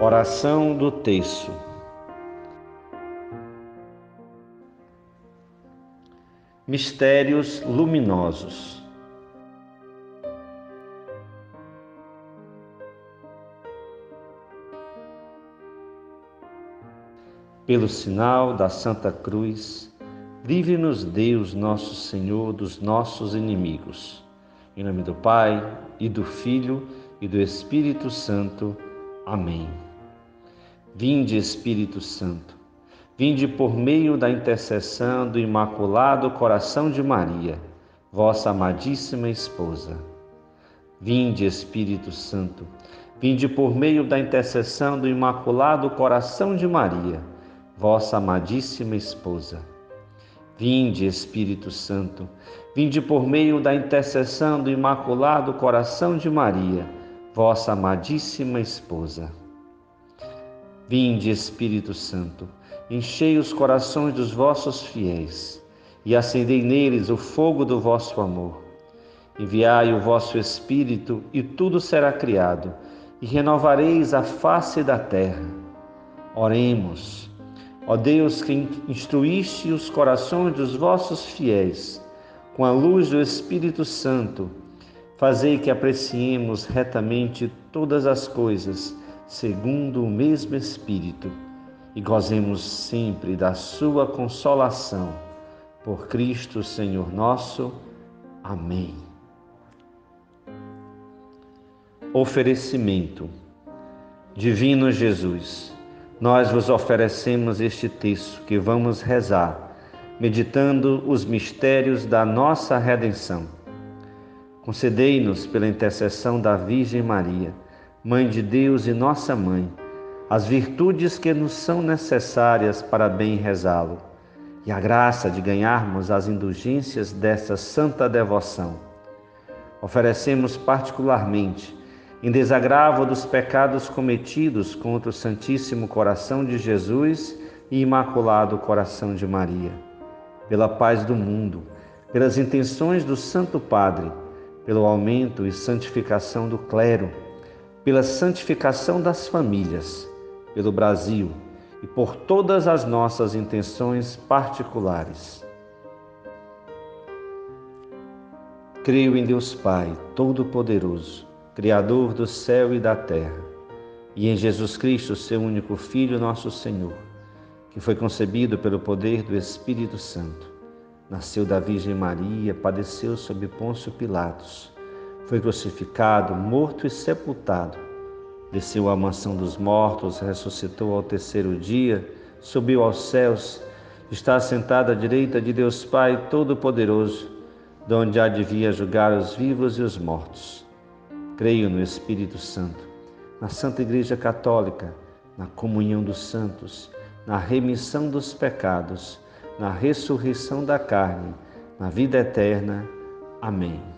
Oração do Terço. Mistérios luminosos. Pelo sinal da Santa Cruz, livre-nos Deus, nosso Senhor, dos nossos inimigos. Em nome do Pai, e do Filho, e do Espírito Santo. Amém. Vinde, Espírito Santo, vinde por meio da intercessão do Imaculado Coração de Maria, vossa amadíssima esposa. Vinde, Espírito Santo, vinde por meio da intercessão do Imaculado Coração de Maria, vossa amadíssima esposa. Vinde, Espírito Santo, vinde por meio da intercessão do Imaculado Coração de Maria, vossa amadíssima esposa. Vinde, Espírito Santo, enchei os corações dos vossos fiéis e acendei neles o fogo do vosso amor. Enviai o vosso Espírito e tudo será criado, e renovareis a face da terra. Oremos. Ó Deus que instruíste os corações dos vossos fiéis com a luz do Espírito Santo, fazei que apreciemos retamente todas as coisas segundo o mesmo Espírito, e gozemos sempre da Sua consolação. Por Cristo, Senhor nosso. Amém. Oferecimento. Divino Jesus, nós vos oferecemos este texto que vamos rezar, meditando os mistérios da nossa redenção. Concedei-nos, pela intercessão da Virgem Maria, Mãe de Deus e nossa mãe, as virtudes que nos são necessárias para bem rezá-lo e a graça de ganharmos as indulgências dessa santa devoção. Oferecemos particularmente, em desagravo dos pecados cometidos contra o Santíssimo Coração de Jesus e Imaculado Coração de Maria, pela paz do mundo, pelas intenções do Santo Padre, pelo aumento e santificação do clero pela santificação das famílias, pelo Brasil e por todas as nossas intenções particulares. Creio em Deus Pai, Todo-Poderoso, Criador do céu e da terra, e em Jesus Cristo, seu único Filho, nosso Senhor, que foi concebido pelo poder do Espírito Santo. Nasceu da Virgem Maria, padeceu sob Pôncio Pilatos foi crucificado, morto e sepultado. Desceu à mansão dos mortos, ressuscitou ao terceiro dia, subiu aos céus, está sentado à direita de Deus Pai Todo-Poderoso, de onde há de vir julgar os vivos e os mortos. Creio no Espírito Santo, na Santa Igreja Católica, na comunhão dos santos, na remissão dos pecados, na ressurreição da carne, na vida eterna. Amém.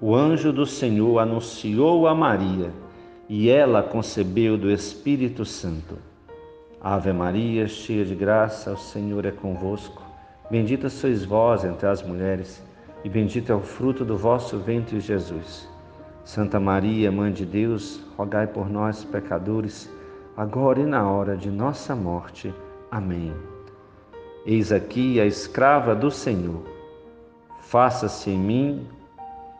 O anjo do Senhor anunciou a Maria e ela concebeu do Espírito Santo. Ave Maria, cheia de graça, o Senhor é convosco. Bendita sois vós entre as mulheres, e bendito é o fruto do vosso ventre, Jesus. Santa Maria, Mãe de Deus, rogai por nós, pecadores, agora e na hora de nossa morte. Amém. Eis aqui a escrava do Senhor. Faça-se em mim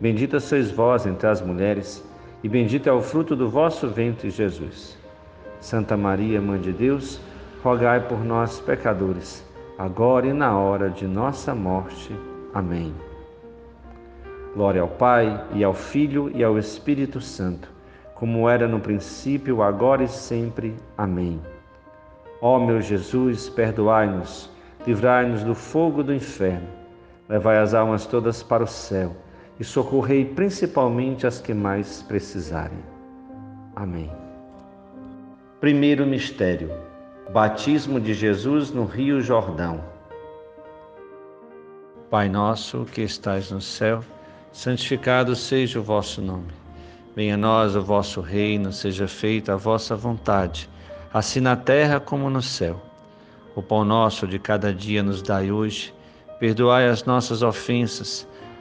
Bendita sois vós entre as mulheres, e bendito é o fruto do vosso ventre, Jesus. Santa Maria, Mãe de Deus, rogai por nós, pecadores, agora e na hora de nossa morte. Amém. Glória ao Pai, e ao Filho, e ao Espírito Santo, como era no princípio, agora e sempre. Amém. Ó meu Jesus, perdoai-nos, livrai-nos do fogo do inferno, levai as almas todas para o céu e socorrei principalmente as que mais precisarem. Amém. Primeiro mistério: Batismo de Jesus no Rio Jordão. Pai nosso que estais no céu, santificado seja o vosso nome. Venha a nós o vosso reino, seja feita a vossa vontade, assim na terra como no céu. O pão nosso de cada dia nos dai hoje, perdoai as nossas ofensas,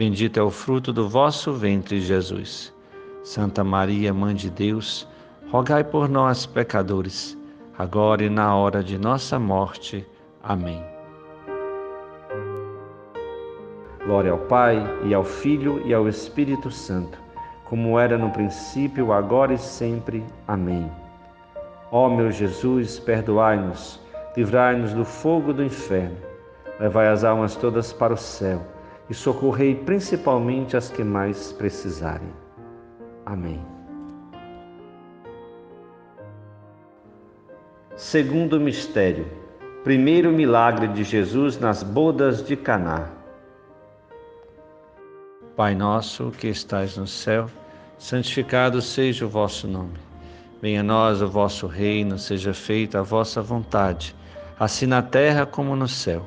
bendito é o fruto do vosso ventre, Jesus. Santa Maria, Mãe de Deus, rogai por nós, pecadores, agora e na hora de nossa morte. Amém. Glória ao Pai, e ao Filho, e ao Espírito Santo, como era no princípio, agora e sempre. Amém. Ó meu Jesus, perdoai-nos, livrai-nos do fogo do inferno, levai as almas todas para o céu e socorrei principalmente as que mais precisarem. Amém. Segundo mistério. Primeiro milagre de Jesus nas bodas de Caná. Pai nosso que estais no céu, santificado seja o vosso nome. Venha a nós o vosso reino, seja feita a vossa vontade, assim na terra como no céu.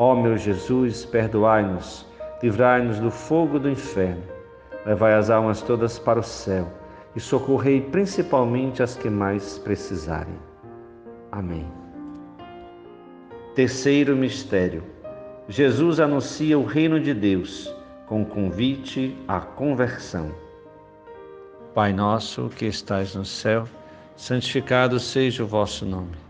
Ó meu Jesus, perdoai-nos, livrai-nos do fogo do inferno, levai as almas todas para o céu e socorrei principalmente as que mais precisarem. Amém. Terceiro mistério. Jesus anuncia o reino de Deus com convite à conversão. Pai nosso que estais no céu, santificado seja o vosso nome.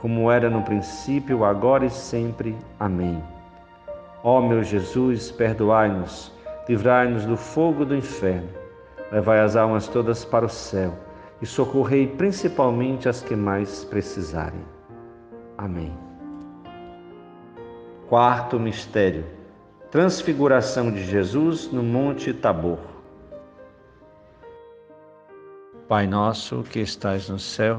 como era no princípio, agora e sempre. Amém. Ó meu Jesus, perdoai-nos, livrai-nos do fogo do inferno, levai as almas todas para o céu e socorrei principalmente as que mais precisarem. Amém. Quarto mistério: Transfiguração de Jesus no Monte Tabor. Pai nosso que estais no céu,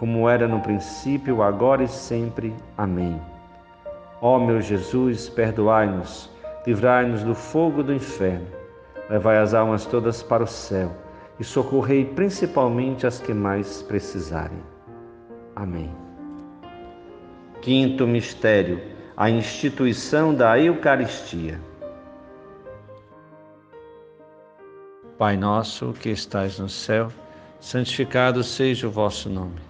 como era no princípio, agora e sempre. Amém. Ó meu Jesus, perdoai-nos, livrai-nos do fogo do inferno, levai as almas todas para o céu e socorrei principalmente as que mais precisarem. Amém. Quinto mistério: a instituição da Eucaristia. Pai nosso que estais no céu, santificado seja o vosso nome.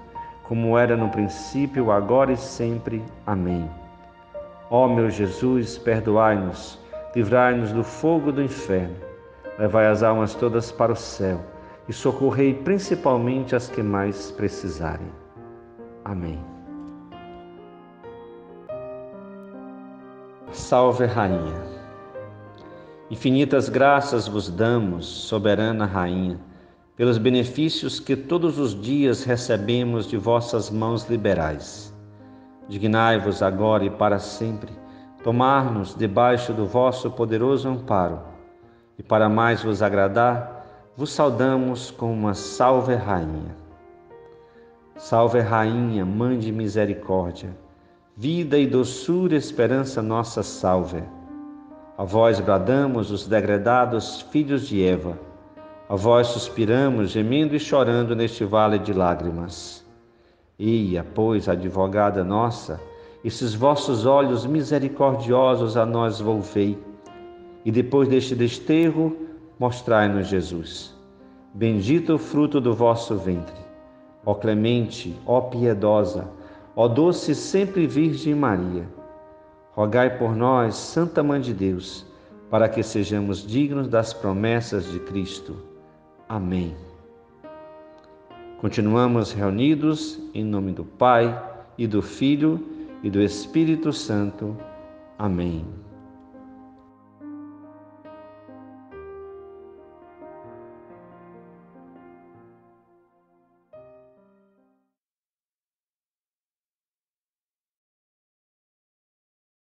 como era no princípio, agora e sempre. Amém. Ó meu Jesus, perdoai-nos, livrai-nos do fogo do inferno, levai as almas todas para o céu e socorrei principalmente as que mais precisarem. Amém. Salve, Rainha. Infinitas graças vos damos, soberana Rainha, pelos benefícios que todos os dias recebemos de vossas mãos liberais. Dignai-vos agora e para sempre tomar-nos debaixo do vosso poderoso amparo, e para mais vos agradar, vos saudamos com uma salve rainha. Salve rainha, mãe de misericórdia, vida e doçura, esperança nossa salve. A vós bradamos os degredados filhos de Eva, a vós suspiramos, gemendo e chorando neste vale de lágrimas. Eia, pois, advogada nossa, esses vossos olhos misericordiosos a nós volvei, e depois deste desterro, mostrai-nos Jesus. Bendito o fruto do vosso ventre. Ó clemente, ó piedosa, ó doce sempre Virgem Maria, rogai por nós, Santa Mãe de Deus, para que sejamos dignos das promessas de Cristo. Amém. Continuamos reunidos em nome do Pai e do Filho e do Espírito Santo. Amém.